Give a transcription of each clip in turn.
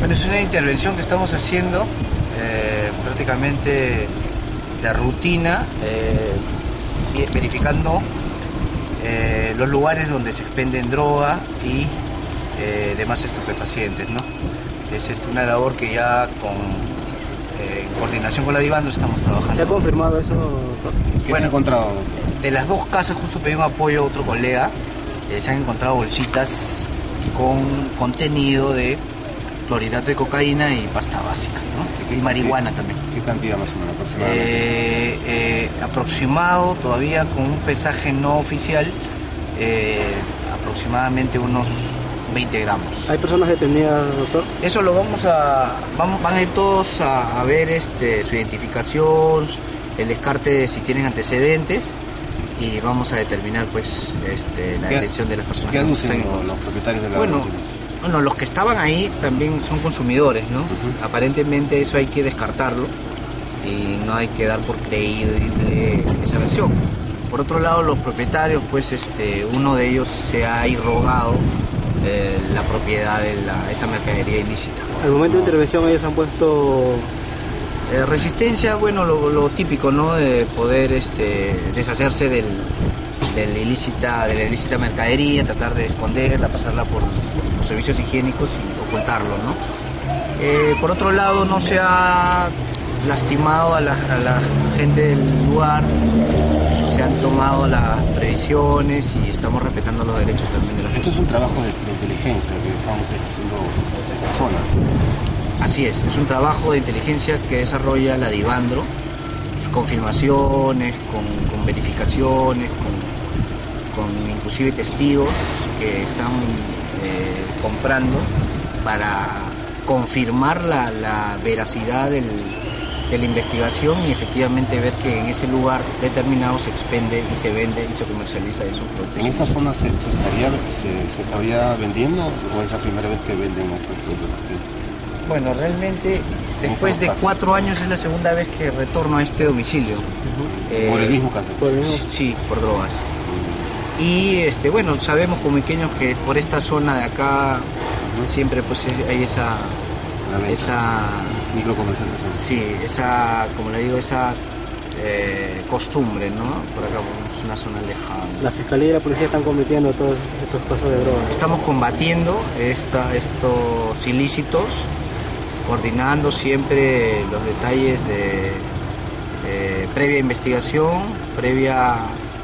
Bueno, es una intervención que estamos haciendo eh, prácticamente de rutina, eh, y verificando eh, los lugares donde se expenden droga y eh, demás estupefacientes. ¿no? Es este, una labor que ya con, eh, en coordinación con la Divando estamos trabajando. ¿Se ha confirmado eso, doctor? ¿Qué Bueno. se ha encontrado? De las dos casas, justo pedí un apoyo a otro colega, eh, se han encontrado bolsitas con contenido de clorhidrato de cocaína y pasta básica, ¿no? Y marihuana también. ¿Qué cantidad más o menos aproximadamente? Eh, eh, aproximado, todavía con un pesaje no oficial, eh, aproximadamente unos 20 gramos. ¿Hay personas detenidas, doctor? Eso lo vamos a, vamos, van a ir todos a, a ver este, su identificación, el descarte de si tienen antecedentes y vamos a determinar pues este, la ¿Qué- dirección de las personas. ¿Qué están- los, los propietarios de la Bueno? Bueno, los que estaban ahí también son consumidores, ¿no? Aparentemente eso hay que descartarlo y no hay que dar por creíble esa versión. Por otro lado, los propietarios, pues este, uno de ellos se ha irrogado eh, la propiedad de la- esa mercadería ilícita. Al momento de intervención ellos han puesto... Eh, resistencia, bueno, lo, lo típico, ¿no? De poder este, deshacerse del, del ilícita, de la ilícita mercadería, tratar de esconderla, pasarla por, los servicios higiénicos y ocultarlo, ¿no? Eh, por otro lado, no se ha lastimado a la, a la gente del lugar, se han tomado las previsiones y estamos respetando los derechos también de las Esto es un trabajo de, de inteligencia que estamos haciendo esta zona. Así es, es un trabajo de inteligencia que desarrolla la Divandro, con filmaciones, con, con verificaciones, con, con inclusive testigos que están eh, comprando para confirmar la, la veracidad del- de la investigación y efectivamente ver que en ese lugar determinado se expende y se vende y se comercializa esos productos. ¿En esta zona se, se estaría, se, se estaría vendiendo o es la primera vez que venden estos productos? Bueno, realmente después de cuatro años es la segunda vez que retorno a este domicilio. Eh, Por el mismo caso. Por el mismo- Sí, por drogas. Y este, bueno, sabemos como pequeños que por esta zona de acá siempre pues es- hay esa, esa, Microcomercialización. sí, esa, como le digo, esa eh, costumbre, ¿no? Por acá es una zona lejana. La fiscalía y la policía están cometiendo todos estos casos de drogas. Estamos combatiendo esta, estos ilícitos, coordinando siempre los detalles de eh, previa investigación, previa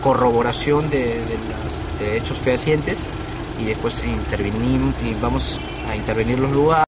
corroboración de, de hechos fehacientes y después intervenimos y vamos a intervenir los lugares.